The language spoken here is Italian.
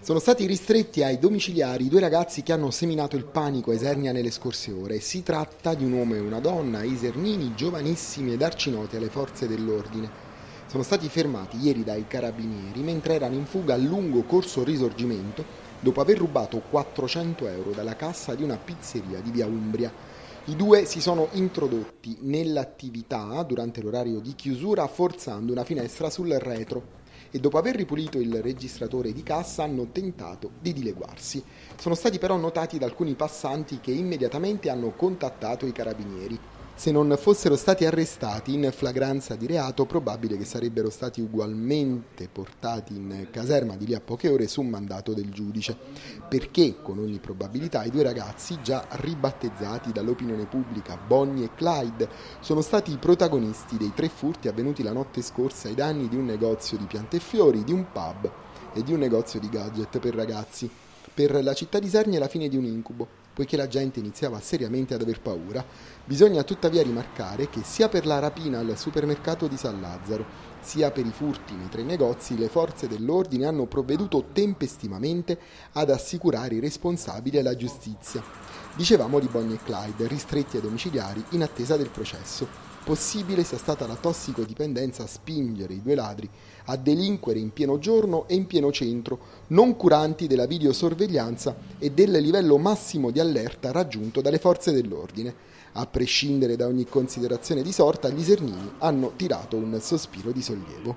Sono stati ristretti ai domiciliari due ragazzi che hanno seminato il panico a Isernia nelle scorse ore. Si tratta di un uomo e una donna, isernini, giovanissimi ed arcinoti alle forze dell'ordine. Sono stati fermati ieri dai carabinieri mentre erano in fuga a lungo corso Risorgimento dopo aver rubato 400 euro dalla cassa di una pizzeria di via Umbria. I due si sono introdotti nell'attività durante l'orario di chiusura forzando una finestra sul retro e dopo aver ripulito il registratore di cassa hanno tentato di dileguarsi. Sono stati però notati da alcuni passanti che immediatamente hanno contattato i carabinieri. Se non fossero stati arrestati in flagranza di reato, probabile che sarebbero stati ugualmente portati in caserma di lì a poche ore su mandato del giudice, perché con ogni probabilità i due ragazzi, già ribattezzati dall'opinione pubblica Bonnie e Clyde, sono stati i protagonisti dei tre furti avvenuti la notte scorsa ai danni di un negozio di piante e fiori, di un pub e di un negozio di gadget per ragazzi. Per la città di Serni è la fine di un incubo, poiché la gente iniziava seriamente ad aver paura. Bisogna tuttavia rimarcare che sia per la rapina al supermercato di San Lazzaro, sia per i furti nei tre negozi, le forze dell'ordine hanno provveduto tempestivamente ad assicurare i responsabili alla giustizia. Dicevamo di Bonnie e Clyde, ristretti ai domiciliari in attesa del processo possibile sia stata la tossicodipendenza a spingere i due ladri a delinquere in pieno giorno e in pieno centro, non curanti della videosorveglianza e del livello massimo di allerta raggiunto dalle forze dell'ordine. A prescindere da ogni considerazione di sorta, gli Isernini hanno tirato un sospiro di sollievo.